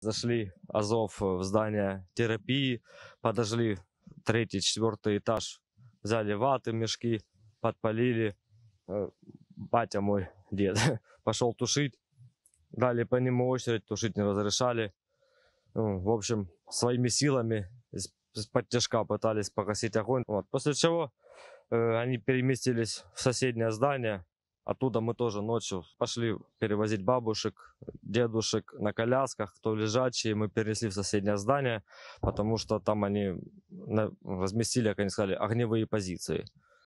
Зашли Азов в здание терапии, подожгли третий, четвертый этаж, взяли ваты, мешки, подпалили. Э, Батя мой, дед, пошел тушить. Дали по нему очередь, тушить не разрешали. Ну, в общем, своими силами из- из-под тяжка пытались погасить огонь. Вот. После чего э, они переместились в соседнее здание. Оттуда мы тоже ночью пошли перевозить бабушек, дедушек на колясках, кто лежачие, мы перенесли в соседнее здание, потому что там они разместили, как они сказали, огневые позиции.